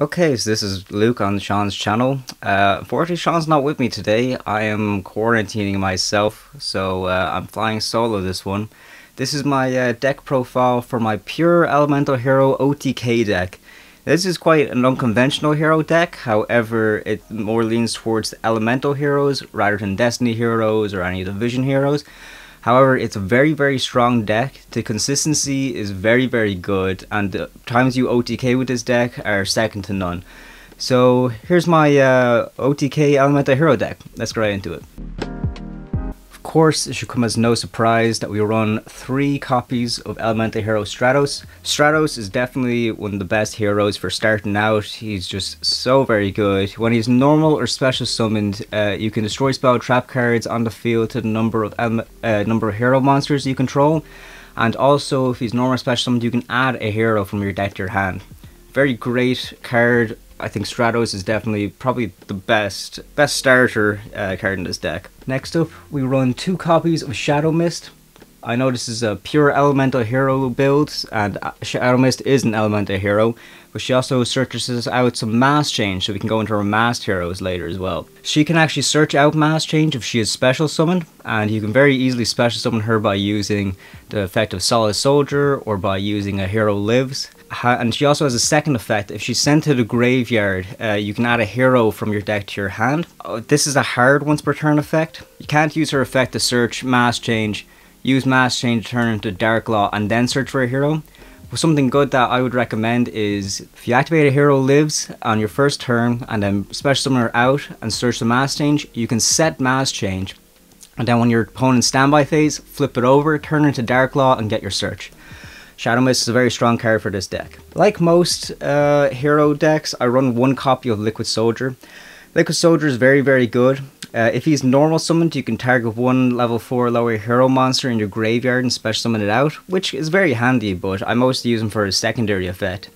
Okay, so this is Luke on Shaun's channel. Uh, unfortunately, Shaun's not with me today. I am quarantining myself, so uh, I'm flying solo this one. This is my uh, deck profile for my pure Elemental Hero OTK deck. This is quite an unconventional hero deck, however, it more leans towards elemental heroes rather than destiny heroes or any of the vision heroes. However, it's a very, very strong deck. The consistency is very, very good, and the times you OTK with this deck are second to none. So here's my uh, OTK Elemental Hero deck. Let's get right into it course, it should come as no surprise that we run three copies of Elemental Hero Stratos. Stratos is definitely one of the best heroes for starting out. He's just so very good. When he's normal or special summoned, uh, you can destroy spell trap cards on the field to the number of uh, number of hero monsters you control. And also, if he's normal or special summoned, you can add a hero from your deck to your hand. Very great card I think Stratos is definitely probably the best best starter uh, card in this deck. Next up, we run two copies of Shadow Mist. I know this is a pure elemental hero build, and uh, Shadow Mist is an elemental hero, but she also searches out some Mask Change, so we can go into her masked heroes later as well. She can actually search out Mask Change if she is special summoned, and you can very easily special summon her by using the effect of Solid Soldier or by using a hero lives and she also has a second effect. If she's sent to the graveyard, uh, you can add a hero from your deck to your hand. Oh, this is a hard once per turn effect. You can't use her effect to search Mask Change, use Mask Change to turn into Dark Law, and then search for a hero. But something good that I would recommend is if you activate a hero lives on your first turn and then special summon her out and search the Mask Change, you can set Mask Change. And then when your opponent's standby phase, flip it over, turn into Dark Law, and get your search. Shadow Mist is a very strong card for this deck. Like most uh, hero decks, I run one copy of Liquid Soldier. Liquid Soldier is very, very good. Uh, if he's normal summoned, you can target one level 4 lower hero monster in your graveyard and special summon it out, which is very handy, but I mostly use him for his secondary effect.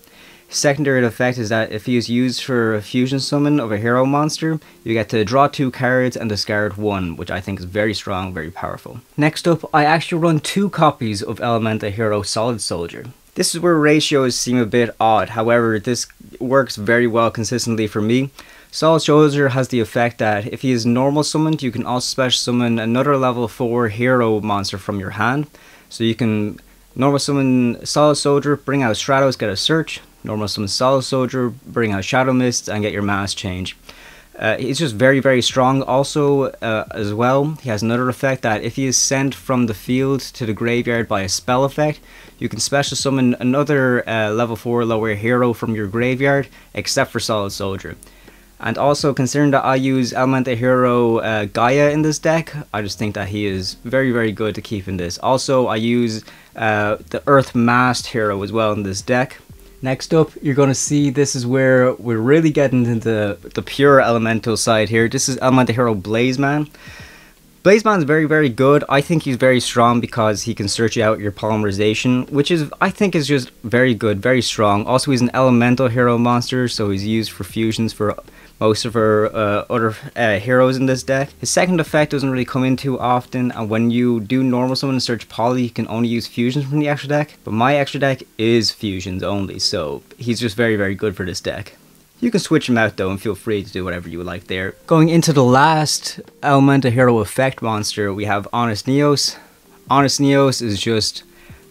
Secondary effect is that if he is used for a fusion summon of a hero monster, you get to draw two cards and discard one, which I think is very strong, very powerful. Next up, I actually run two copies of Elemental Hero Solid Soldier. This is where ratios seem a bit odd, however, this works very well consistently for me. Solid Soldier has the effect that if he is normal summoned, you can also special summon another level 4 hero monster from your hand. So you can normal summon Solid Soldier, bring out Stratos, get a search, normal summon Solid Soldier, bring out Shadow Mist, and get your Mask Change. Uh, he's just very, very strong. Also, uh, as well, he has another effect that if he is sent from the field to the graveyard by a spell effect, you can special summon another uh, level 4 lower hero from your graveyard, except for Solid Soldier. And also, considering that I use Elemental Hero uh, Gaia in this deck, I just think that he is very, very good to keep in this. Also, I use uh, the Earth Masked hero as well in this deck. Next up, you're going to see this is where we're really getting into the pure elemental side here. This is Elemental Hero Blazeman. Blazeman's very, very good. I think he's very strong because he can search out your polymerization, which is, I think, is just very good, very strong. Also, he's an elemental hero monster, so he's used for fusions for most of our uh, other uh, heroes in this deck. His second effect doesn't really come in too often, and when you do normal summon and search poly, you can only use fusions from the extra deck. But my extra deck is fusions only, so he's just very, very good for this deck. You can switch him out though and feel free to do whatever you like there. Going into the last Elemental Hero Effect monster, we have Honest Neos. Honest Neos is just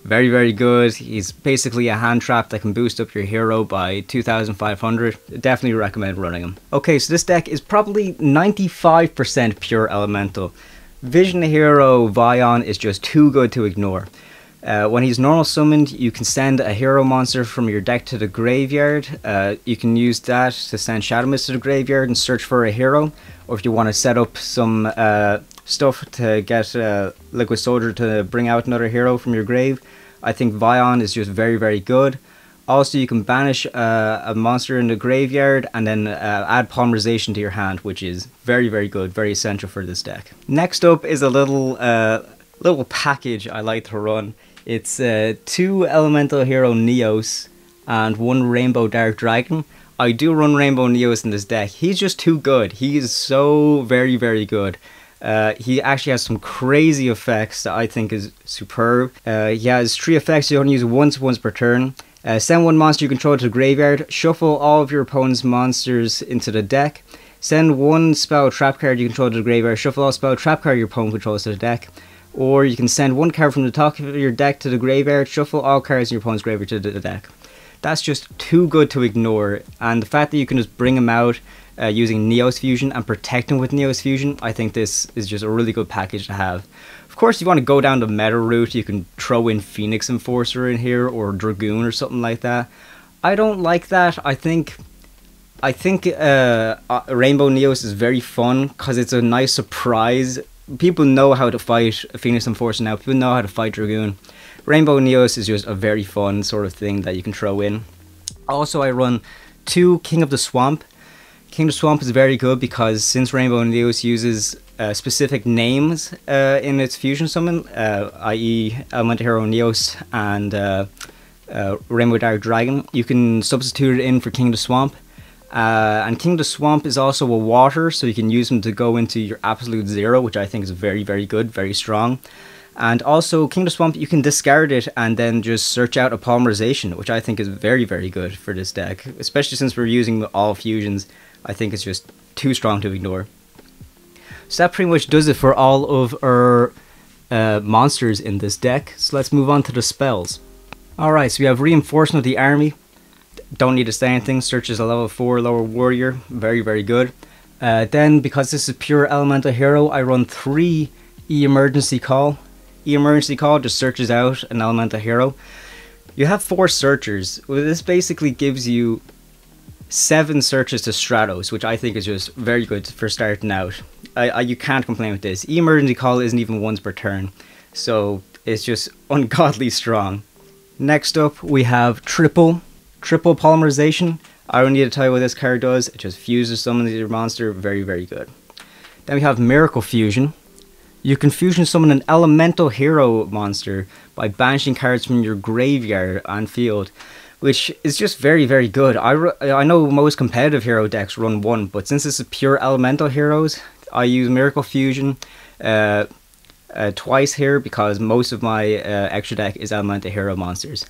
very, very good. He's basically a hand trap that can boost up your hero by 2500. Definitely recommend running him. Okay, so this deck is probably 95% pure elemental. Vision Hero Vyon is just too good to ignore. Uh, when he's normal summoned, you can send a hero monster from your deck to the graveyard. Uh, you can use that to send Shadow Mist to the graveyard and search for a hero. Or if you want to set up some uh, stuff to get Liquid Soldier to bring out another hero from your grave. I think Vyon is just very, very good. Also, you can banish uh, a monster in the graveyard and then uh, add polymerization to your hand, which is very, very good, very essential for this deck. Next up is a little uh, little package I like to run. It's uh, two Elemental Hero Neos and one Rainbow Dark Dragon. I do run Rainbow Neos in this deck. He's just too good. He is so very, very good. Uh, he actually has some crazy effects that I think is superb. Uh, he has three effects you only use once once per turn. Uh, send one monster you control to the graveyard. Shuffle all of your opponent's monsters into the deck. Send one spell trap card you control to the graveyard. Shuffle all spell trap card your opponent controls to the deck. Or you can send one card from the top of your deck to the graveyard. Shuffle all cards in your opponent's graveyard to the deck. That's just too good to ignore. And the fact that you can just bring them out uh, using Neos Fusion and protecting with Neos Fusion, I think this is just a really good package to have. Of course, if you want to go down the meta route, you can throw in Phoenix Enforcer in here or Dragoon or something like that. I don't like that. I think I think uh, uh Rainbow Neos is very fun because it's a nice surprise. People know how to fight Phoenix Enforcer now. People know how to fight Dragoon. Rainbow Neos is just a very fun sort of thing that you can throw in. Also, I run two King of the Swamp. King of Swamp is very good because since Rainbow and Neos uses uh, specific names uh, in its fusion summon, uh, i.e., Elemental Hero Neos and uh, uh, Rainbow Dark Dragon. You can substitute it in for King of Swamp. Uh, and King of Swamp is also a water, so you can use them to go into your Absolute Zero, which I think is very, very good, very strong. And also, King of Swamp, you can discard it and then just search out a Polymerization, which I think is very, very good for this deck. Especially since we're using all fusions, I think it's just too strong to ignore. So that pretty much does it for all of our uh, monsters in this deck. So let's move on to the spells. Alright, so we have Reinforcement of the Army. Don't need to say anything. Search is a level 4 lower warrior. Very, very good. Uh, then, because this is pure elemental hero, I run 3 E-Emergency Call. E-Emergency Call just searches out an elemental hero. You have 4 searchers. This basically gives you 7 searches to Stratos, which I think is just very good for starting out. I, I, you can't complain with this. Emergency call isn't even once per turn, so it's just ungodly strong. Next up, we have triple, triple polymerization. I don't need to tell you what this card does. It just fuses summons your monster. Very, very good. Then we have Miracle Fusion. You can fusion summon an elemental hero monster by banishing cards from your graveyard and field, which is just very, very good. I, I know most competitive hero decks run one, but since this is pure elemental heroes, I use Miracle Fusion uh, uh, twice here because most of my uh, extra deck is Elemental Hero monsters.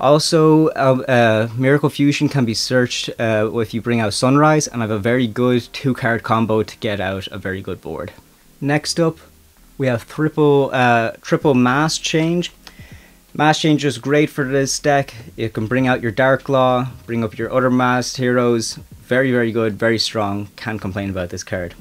Also, um, uh, Miracle Fusion can be searched uh, if you bring out Sunrise, and I have a very good two card combo to get out a very good board. Next up, we have triple uh, triple Mask Change. Mask Change is great for this deck. It can bring out your Dark Law, bring up your other masked heroes. Very, very good, very strong. Can't complain about this card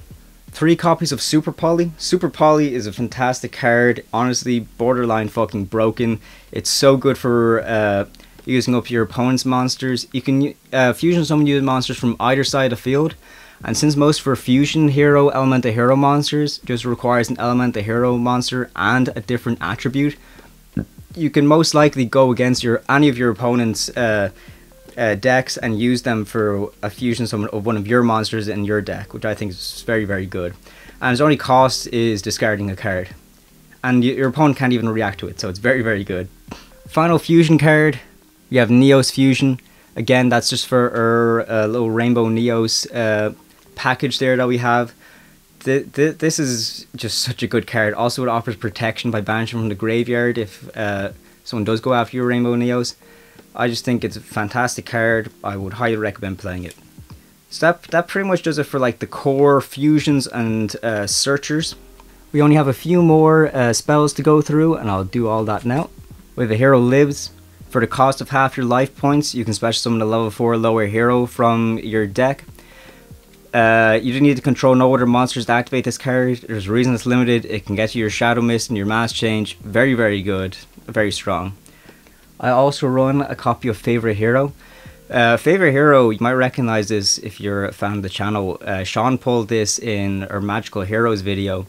three copies of Super Poly. Super Poly is a fantastic card. Honestly, borderline fucking broken. It's so good for uh, using up your opponent's monsters. You can uh, fusion summon your monsters from either side of the field. And since most for fusion hero, elemental hero monsters just requires an elemental hero monster and a different attribute, you can most likely go against your any of your opponent's uh, uh, decks and use them for a fusion summon of one of your monsters in your deck, which I think is very, very good. And its only cost is discarding a card. And your opponent can't even react to it, so it's very, very good. Final fusion card, we have Neos Fusion. Again, that's just for our uh, little Rainbow Neos uh, package there that we have. Th th this is just such a good card. Also, it offers protection by banishing from the graveyard if uh, someone does go after your Rainbow Neos. I just think it's a fantastic card. I would highly recommend playing it. So that, that pretty much does it for like the core fusions and uh, searchers. We only have a few more uh, spells to go through and I'll do all that now. With the hero lives, for the cost of half your life points, you can special summon a level 4 lower hero from your deck. Uh, you don't need to control no other monsters to activate this card. There's a reason it's limited. It can get you your Shadow Mist and your Mask Change. Very, very good. Very strong. I also run a copy of Favorite Hero. Uh, Favorite Hero, you might recognize this if you're a fan of the channel. Uh, Shaun pulled this in our Magical Heroes video.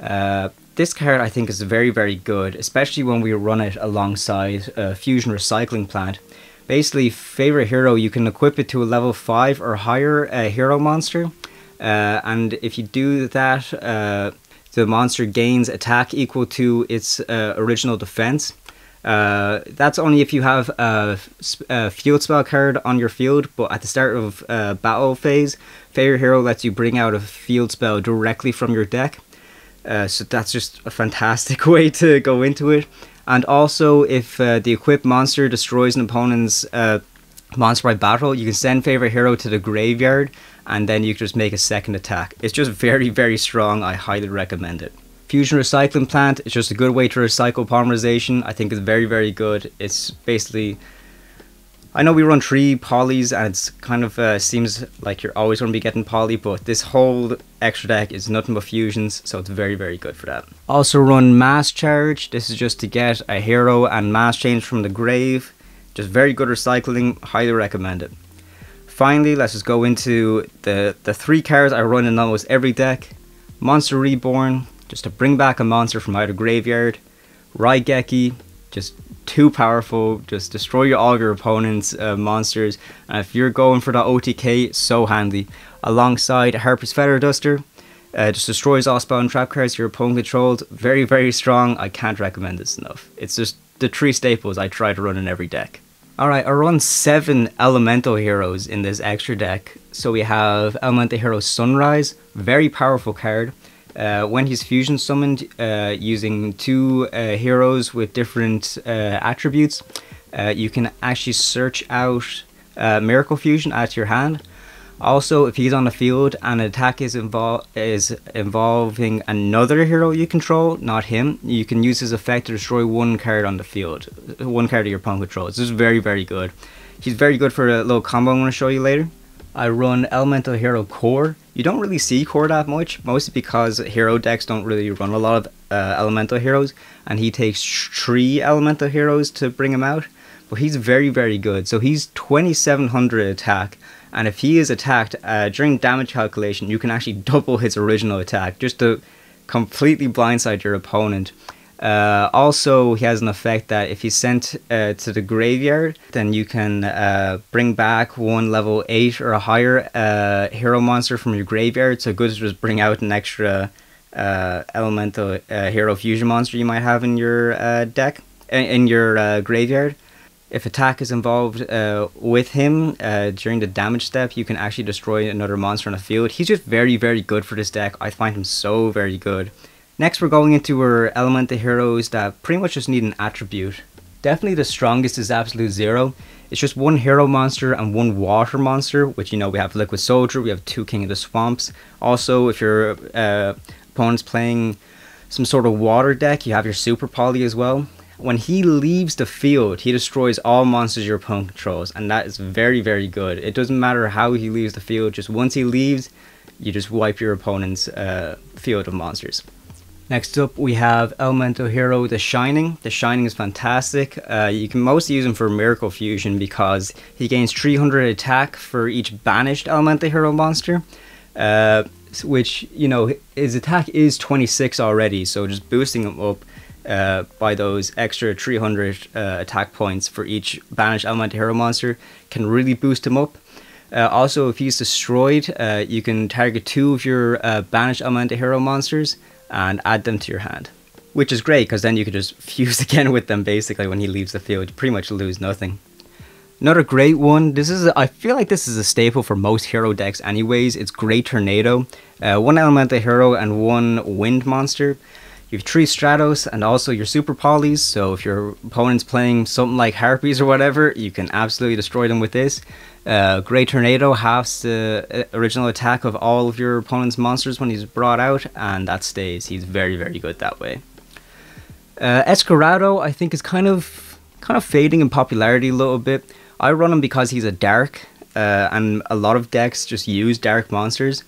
Uh, this card I think is very, very good, especially when we run it alongside a Fusion Recycling Plant. Basically, Favorite Hero, you can equip it to a level 5 or higher uh, hero monster. Uh, and if you do that, uh, the monster gains attack equal to its original defense. Uh, that's only if you have a, a, field spell card on your field, but at the start of uh, battle phase, Favorite Hero lets you bring out a field spell directly from your deck. Uh, so that's just a fantastic way to go into it. And also, if uh, the equipped monster destroys an opponent's uh, monster by battle, you can send favorite hero to the graveyard, and then you can just make a second attack. It's just very, very strong. I highly recommend it. Fusion Recycling Plant is just a good way to recycle polymerization. I think it's very, very good. It's basically I know we run three polys and it's kind of uh, seems like you're always going to be getting poly, but this whole extra deck is nothing but fusions, so it's very, very good for that. Also run Mask Charge. This is just to get a hero and Mask Change from the grave. Just very good recycling. Highly recommend it. Finally, let's just go into the, the three cards I run in almost every deck. Monster Reborn, just to bring back a monster from either graveyard. Raigeki, just too powerful, just destroy your, all your opponent's uh, monsters. And if you're going for that OTK, so handy. Alongside Harpie's Feather Duster, uh, just destroys all spell and trap cards your opponent controlled. Very, very strong. I can't recommend this enough. It's just the three staples I try to run in every deck. Alright, I run seven elemental heroes in this extra deck. So we have Elemental Hero Sunrise, very powerful card. Uh, when he's fusion summoned uh, using two uh, heroes with different uh, attributes, uh, you can actually search out uh, Miracle Fusion at your hand. Also, if he's on the field and an attack is, invol- is involving another hero you control, not him, you can use his effect to destroy one card on the field, one card of your opponent controls. This is very, very good. He's very good for a little combo I'm going to show you later. I run Elemental Hero Core. You don't really see that much, mostly because hero decks don't really run a lot of uh, Elemental Heroes, and he takes three Elemental Heroes to bring him out. But he's very, very good. So he's 2700 attack, and if he is attacked uh, during damage calculation, you can actually double his original attack just to completely blindside your opponent. Uh, also, he has an effect that if he's sent uh, to the graveyard, then you can uh, bring back one level 8 or a higher uh, hero monster from your graveyard. So good to just bring out an extra uh, elemental uh, hero fusion monster you might have in your deck, in your graveyard. If attack is involved with him during the damage step, you can actually destroy another monster on the field. He's just very, very good for this deck. I find him so very good. Next, we're going into our elemental heroes that pretty much just need an attribute. Definitely the strongest is Absolute Zero. It's just one hero monster and one water monster, which you know we have Liquid Soldier, we have two King of the Swamps. Also, if your uh, opponent's playing some sort of water deck, you have your Super Poly as well. When he leaves the field, he destroys all monsters your opponent controls, and that is very, very good. It doesn't matter how he leaves the field, just once he leaves, you just wipe your opponent's uh, field of monsters. Next up, we have Elemental Hero The Shining. The Shining is fantastic. Uh, you can mostly use him for Miracle Fusion because he gains 300 attack for each banished Elemental Hero monster. Uh, which, you know, his attack is 26 already, so just boosting him up uh, by those extra 300 uh, attack points for each banished Elemental Hero monster can really boost him up. Uh, also, if he's destroyed, uh, you can target two of your banished Elemental Hero monsters and add them to your hand. Which is great because then you can just fuse again with them basically when he leaves the field. You pretty much lose nothing. Another great one. This is I feel like this is a staple for most hero decks anyways. It's Great Tornado. Uh, one elemental hero and one wind monster. You have three Stratos and also your super polys. So if your opponent's playing something like Harpies or whatever, you can absolutely destroy them with this. Uh, Great Tornado halves the uh, original attack of all of your opponent's monsters when he's brought out, and that stays. He's very, very good that way. Uh, Escuridao, I think, is kind of kind of fading in popularity a little bit. I run him because he's a dark, uh, and a lot of decks just use dark monsters.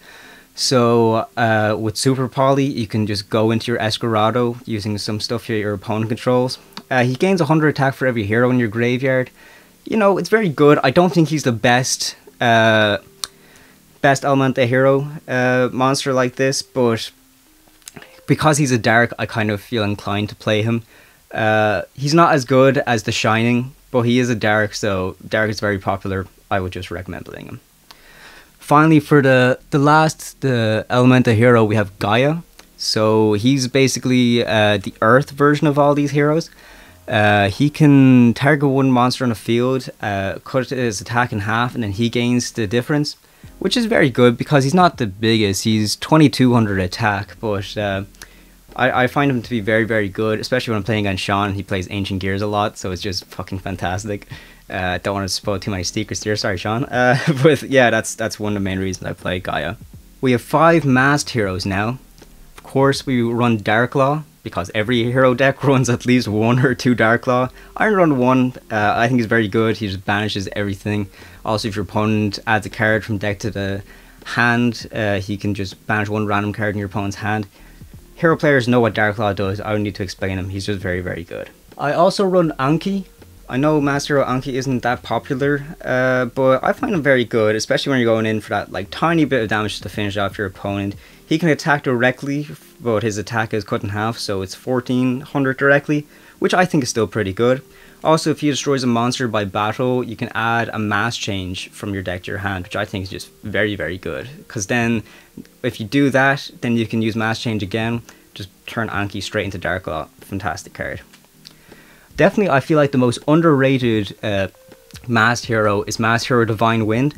So uh, with Super Poly, you can just go into your Escuridao using some stuff your opponent controls. Uh, he gains 100 attack for every hero in your graveyard you know, it's very good. I don't think he's the best uh, best Elemental Hero uh, monster like this, but because he's a dark, I kind of feel inclined to play him. Uh, he's not as good as the Shining, but he is a dark, so dark is very popular. I would just recommend playing him. Finally, for the the last the Elemental Hero, we have Gaia. So he's basically uh, the Earth version of all these heroes. Uh, he can target one monster on the field, uh, cut his attack in half, and then he gains the difference, which is very good because he's not the biggest. He's 2200 attack, but uh, I, I find him to be very, very good, especially when I'm playing against Shaun. He plays Ancient Gears a lot, so it's just fucking fantastic. Uh, don't want to spoil too many secrets here, sorry, Shaun. Uh, but yeah, that's that's one of the main reasons I play Gaia. We have five masked heroes now. Of course, we run Darklaw because every hero deck runs at least one or two Darklaw. I run one. Uh, I think is very good. He just banishes everything. Also, if your opponent adds a card from deck to the hand, uh, he can just banish one random card in your opponent's hand. Hero players know what Darklaw does. I don't need to explain him. He's just very, very good. I also run Anki. I know Master Anki isn't that popular, uh, but I find him very good, especially when you're going in for that like tiny bit of damage to finish off your opponent. He can attack directly, but his attack is cut in half, so it's 1400 directly, which I think is still pretty good. Also, if he destroys a monster by battle, you can add a Mask Change from your deck to your hand, which I think is just very, very good. Because then, if you do that, then you can use Mask Change again, just turn Anki straight into Darklaw. Fantastic card. Definitely, I feel like the most underrated uh, masked hero is Masked Hero Divine Wind.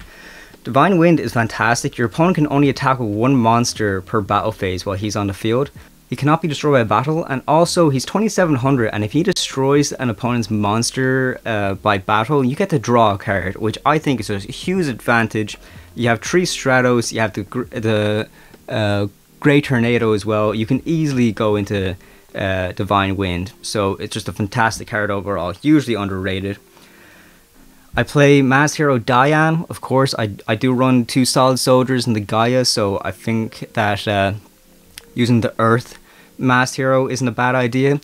Divine Wind is fantastic. Your opponent can only attack with one monster per battle phase while he's on the field. He cannot be destroyed by battle, and also he's 2700, and if he destroys an opponent's monster uh, by battle, you get to draw a card, which I think is a huge advantage. You have three Stratos, you have the the uh, Great Tornado as well. You can easily go into uh, Divine Wind, so it's just a fantastic card overall, hugely underrated. I play Masked Hero Dian, of course. I, I do run two Solid Soldiers in the Gaia, so I think that uh, using the Earth Masked Hero isn't a bad idea.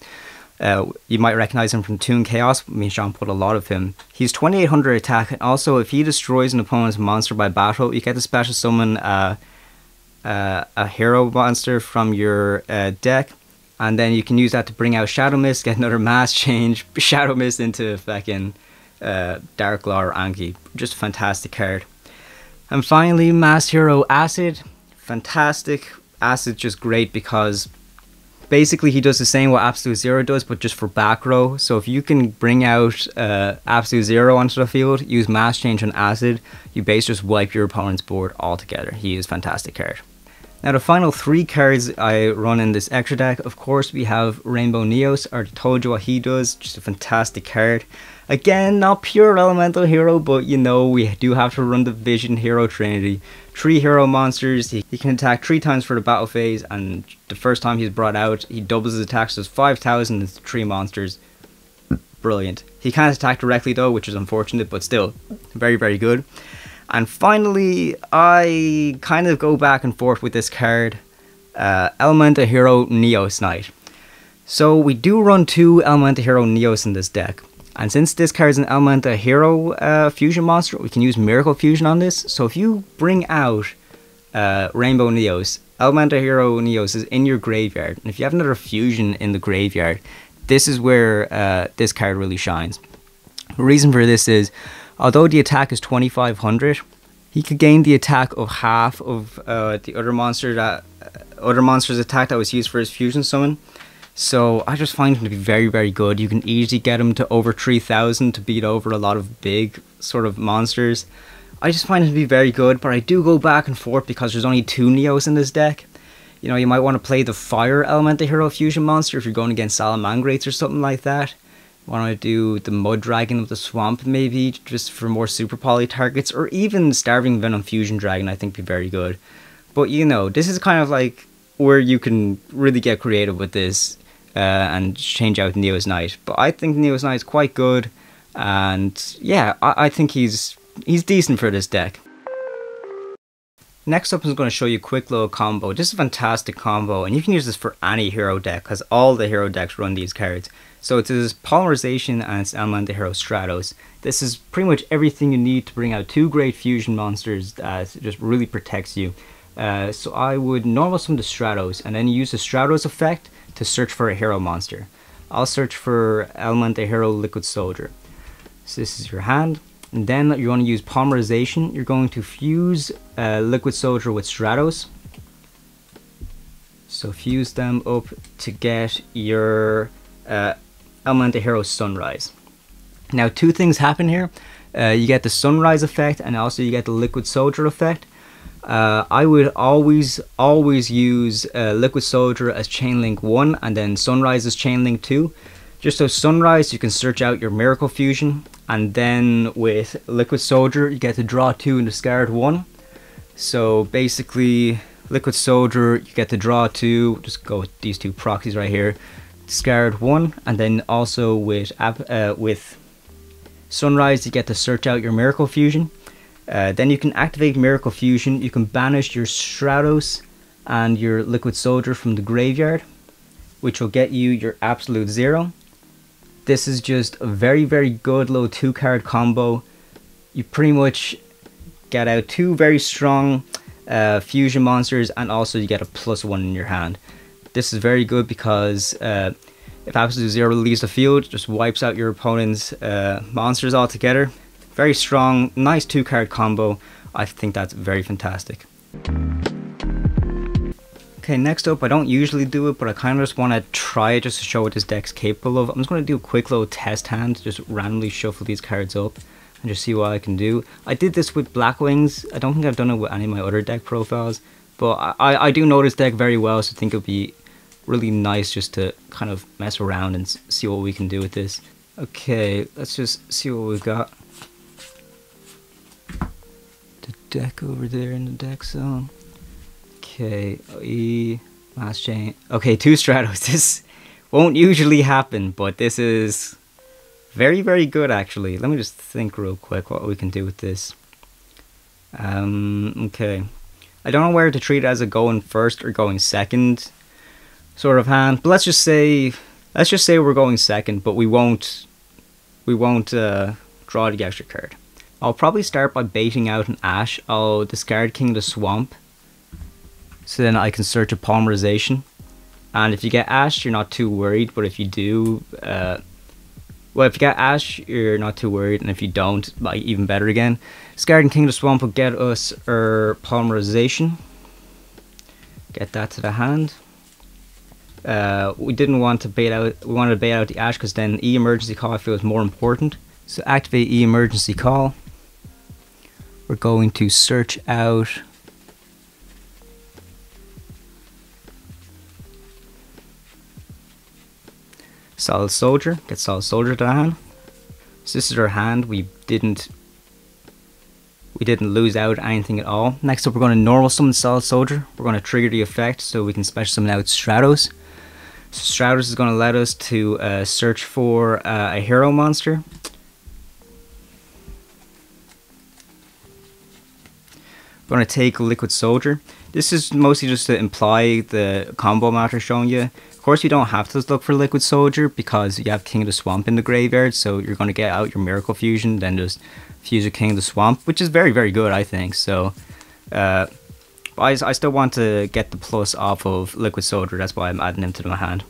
Uh, you might recognize him from Toon Chaos. Me and Shaun put a lot of him. He's 2800 attack, and also if he destroys an opponent's monster by battle, you get to special summon uh, uh, a hero monster from your uh, deck, and then you can use that to bring out Shadow Mist, get another mass change Shadow Mist into fucking uh, Darklaw or Anki. Just fantastic card. And finally, Masked Hero Acid. Fantastic. Acid just great because basically he does the same what Absolute Zero does, but just for back row. So if you can bring out uh, Absolute Zero onto the field, use Mask Change on Acid, you basically just wipe your opponent's board altogether. He is fantastic card. Now the final three cards I run in this extra deck, of course we have Rainbow Neos, I told you what he does, just a fantastic card. Again, not pure elemental hero, but you know, we do have to run the Vision Hero Trinity. Three hero monsters, he, he can attack three times for the battle phase, and the first time he's brought out, he doubles his attacks to 5,000 and three monsters. Brilliant. He can't attack directly though, which is unfortunate, but still, very, very good. And finally, I kind of go back and forth with this card, uh, Elemental Hero Neos Knight. So we do run two Elemental Hero Neos in this deck. And since this card is an Elemental Hero uh, fusion monster, we can use Miracle Fusion on this. So if you bring out uh, Rainbow Neos, Elemental Hero Neos is in your graveyard. And if you have another fusion in the graveyard, this is where uh, this card really shines. The reason for this is, although the attack is 2500, he could gain the attack of half of uh, the other monster that uh, other monster's attack that was used for his fusion summon. So I just find him to be very, very good. You can easily get him to over 3000 to beat over a lot of big sort of monsters. I just find him to be very good, but I do go back and forth because there's only two Neos in this deck. You know, you might want to play the Fire Elemental Hero Fusion monster if you're going against Salamangreats or something like that. Want to do the Mud Dragon of the Swamp maybe, just for more Super Poly targets, or even Starving Venom Fusion Dragon I think be very good. But you know, this is kind of like where you can really get creative with this uh, and change out Neos Knight. But I think Neos Knight is quite good, and yeah, I, I think he's he's decent for this deck. Next up, I'm going to show you a quick little combo. This is a fantastic combo, and you can use this for any hero deck because all the hero decks run these cards. So it is this Polymerization and it's Elemental Hero Stratos. This is pretty much everything you need to bring out two great fusion monsters that just really protects you. Uh, so I would normal summon the Stratos and then use the Stratos effect to search for a hero monster. I'll search for Elemental Hero Liquid Soldier. So this is your hand. And then you want to use polymerization. You're going to fuse uh, Liquid Soldier with Stratos. So fuse them up to get your uh, Elemental Hero Sunrise. Now two things happen here. Uh, you get the Sunrise effect and also you get the Liquid Soldier effect. Uh, I would always, always use uh, Liquid Soldier as Chainlink 1 and then Sunrise as Chainlink 2. Just so Sunrise, you can search out your Miracle Fusion, and then with Liquid Soldier, you get to draw 2 and discard 1. So basically, Liquid Soldier, you get to draw 2, just go with these two proxies right here, discard 1, and then also with, uh, with Sunrise, you get to search out your Miracle Fusion. Uh, then you can activate Miracle Fusion. You can banish your Stratos and your Liquid Soldier from the graveyard, which will get you your absolute zero. This is just a very, very good little two card combo. You pretty much get out two very strong uh, fusion monsters and also you get a plus one in your hand. This is very good because uh, if Absolute Zero leaves the field, just wipes out your opponent's uh, monsters altogether. Very strong, nice two card combo. I think that's very fantastic. Okay, next up, I don't usually do it, but I kind of just want to try it just to show what this deck's capable of. I'm just going to do a quick little test hand, just randomly shuffle these cards up and just see what I can do. I did this with Black Wings. I don't think I've done it with any of my other deck profiles, but I, I do know this deck very well, so I think it'd be really nice just to kind of mess around and see what we can do with this. Okay, let's just see what we've got. Deck over there in the deck zone. Okay, E, Mass Chain. Okay, two Stratos. This won't usually happen, but this is very, very good actually. Let me just think real quick what we can do with this. Um, okay. I don't know where to treat it as a going first or going second sort of hand. But let's just say let's just say we're going second, but we won't we won't uh, draw the extra card. I'll probably start by baiting out an Ash. I'll discard King of the Swamp so then I can search a polymerization. And if you get Ash, you're not too worried, but if you do, uh, well, if you get Ash, you're not too worried, and if you don't, like even better again. Scarred King of the Swamp will get us our polymerization. Get that to the hand. Uh, we didn't want to bait out. We wanted to bait out the Ash because then E emergency call I feel is more important. So activate E emergency call. We're going to search out Solid Soldier, get Solid Soldier to hand. So this is our hand, we didn't we didn't lose out anything at all. Next up we're going to normal summon Solid Soldier. We're going to trigger the effect so we can special summon out Stratos. So Stratos is going to let us to uh, search for uh, a hero monster. We're going to take Liquid Soldier. This is mostly just to imply the combo matter showing you Of course, you don't have to look for Liquid Soldier because you have King of the Swamp in the graveyard, so you're going to get out your Miracle Fusion, then just fuse a King of the Swamp, which is very, very good, I think. So, uh, I, I still want to get the plus off of Liquid Soldier, that's why I'm adding him to my hand.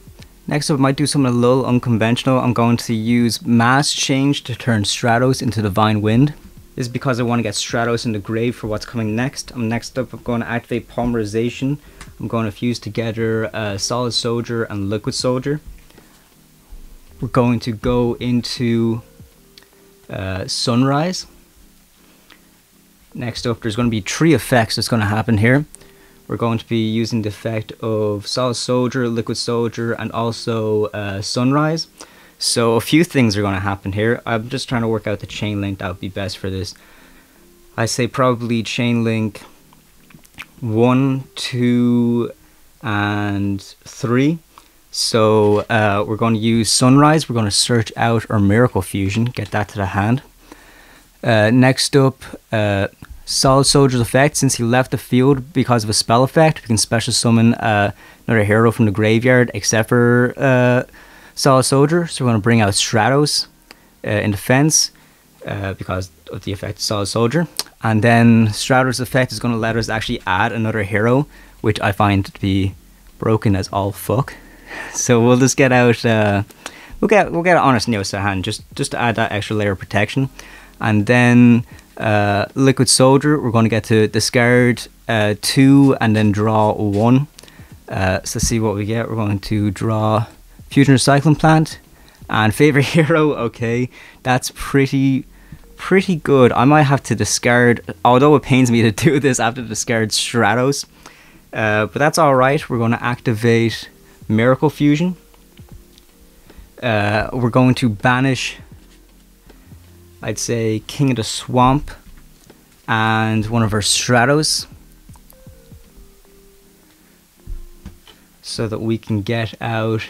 Next up, I might do something a little unconventional. I'm going to use Mask Change to turn Stratos into Divine Wind. Is because I want to get Stratos in the grave for what's coming next. I'm next up, I'm going to activate Polymerization I'm going to fuse together uh, Solid Soldier and Liquid Soldier. We're going to go into uh, Sunrise. Next up, there's going to be three effects that's going to happen here. We're going to be using the effect of Solid Soldier, Liquid Soldier, and also uh, Sunrise. So a few things are going to happen here. I'm just trying to work out the chain link that would be best for this. I say probably chain link one, two, and three. So uh, we're going to use Sunrise. We're going to search out our Miracle Fusion, get that to the hand. Uh, next up, uh, Solid Soldier's effect. Since he left the field because of a spell effect, we can special summon uh, another hero from the graveyard, except for uh, Solid Soldier. So we're going to bring out Stratos uh, in defense because of the effect Solid Soldier. And then Stratos' effect is going to let us actually add another hero, which I find to be broken as all fuck. So we'll just get out, uh, we'll get we'll get Honest Neos to hand just just to add that extra layer of protection, and then uh, Liquid Soldier we're going to get to discard uh, two and then draw one. Uh, so see what we get. We're going to draw Fusion Recycling Plant and favorite hero. Okay, that's pretty pretty good. I might have to discard, although it pains me to do this, I have to discard Stratos. Uh, but that's alright. We're going to activate Miracle Fusion. Uh, we're going to banish, I'd say, King of the Swamp and one of our Stratos. So that we can get out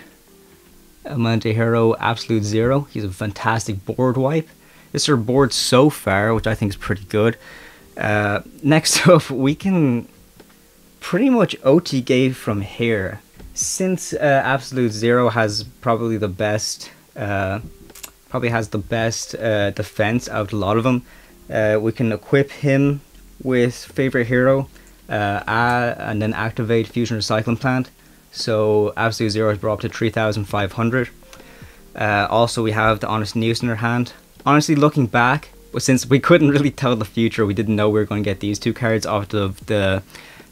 Hero Absolute Zero. He's a fantastic board wipe. This is board so far, which I think is pretty good. Uh, next up, we can pretty much OTK from here. Since uh, Absolute Zero has probably the best, uh, probably has the best uh, defense out of a lot of them, uh, we can equip him with favorite hero, uh, and then activate Fusion Recycling Plant. So Absolute Zero is brought up to 3,500. Uh, also, we have the Honest Neos in our hand. Honestly, looking back, since we couldn't really tell the future, we didn't know we were going to get these two cards off the the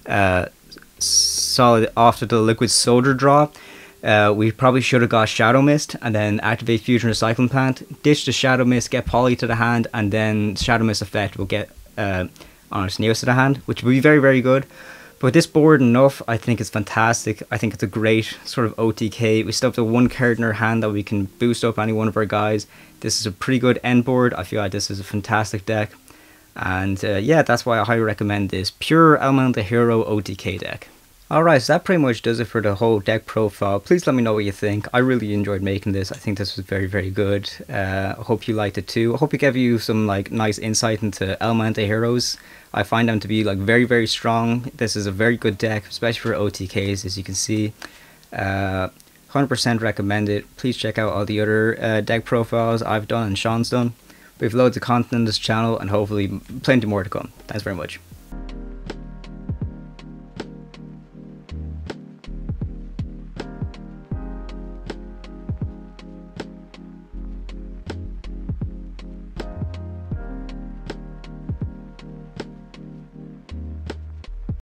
uh, solid after the Liquid Soldier draw. Uh, we probably should have got Shadow Mist and then activate Fusion Recycling Plant, ditch the Shadow Mist, get Poly to the hand, and then Shadow Mist effect will get uh, Honest Neos to the hand, which would be very, very good. But this board enough, I think it's fantastic. I think it's a great sort of OTK. We still have the one card in our hand that we can boost up any one of our guys. This is a pretty good end board. I feel like this is a fantastic deck. And uh, yeah, that's why I highly recommend this Pure Elemental Hero OTK deck. Alright, so that pretty much does it for the whole deck profile. Please let me know what you think. I really enjoyed making this. I think this was very, very good. Uh, I hope you liked it too. I hope it gave you some like nice insight into Elemental Heroes. I find them to be like very, very strong. This is a very good deck, especially for OTKs, as you can see. Uh, 100% recommend it. Please check out all the other uh, deck profiles I've done and Shaun's done. We have loads of content on this channel and hopefully plenty more to come. Thanks very much.